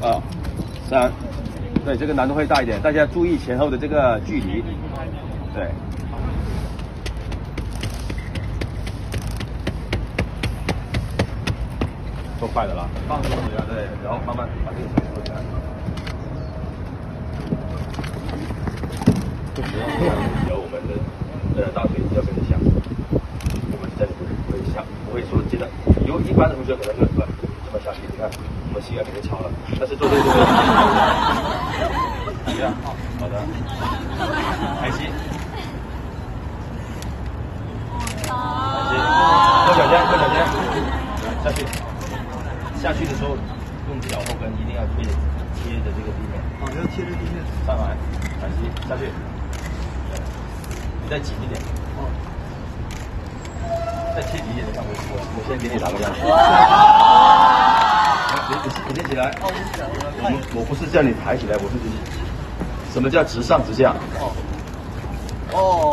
二、三，对，这个难度会大一点，大家注意前后的这个距离，对。做快的了，放松一下，对，然后慢慢把这个手收起来。有我们的呃大腿要跟着想，我们这里不会不会想，不会说接着，有一般的同学可能会这么下去，你看我们膝盖肯定超了，但是做这个动作，怎么样？好的，开心。开心，过脚尖，过脚尖，下去。下去的时候，用脚后跟一定要贴贴着这个地面。哦，要贴着地面。上来，反击下去。你再紧一点。哦。再贴紧一点，看我我我先给你打个样。我我不是叫你抬起来，我是什么叫直上直下？哦。哦。